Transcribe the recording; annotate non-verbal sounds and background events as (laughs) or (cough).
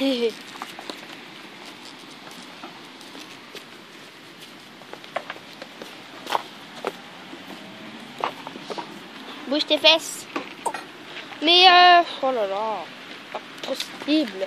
(laughs) Bouge tes fesses. Mais euh, oh là là, pas possible.